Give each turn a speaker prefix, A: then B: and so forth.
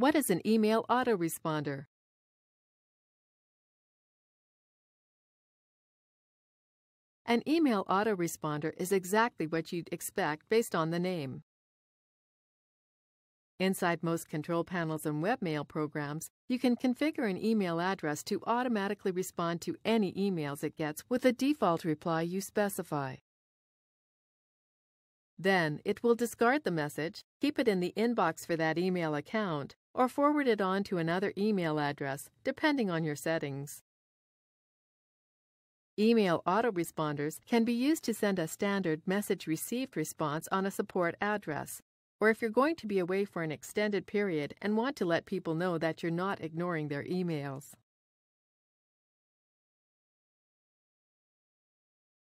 A: What is an email autoresponder? An email autoresponder is exactly what you'd expect based on the name. Inside most control panels and webmail programs, you can configure an email address to automatically respond to any emails it gets with a default reply you specify. Then, it will discard the message, keep it in the inbox for that email account, or forward it on to another email address, depending on your settings. Email autoresponders can be used to send a standard message received response on a support address, or if you're going to be away for an extended period and want to let people know that you're not ignoring their emails.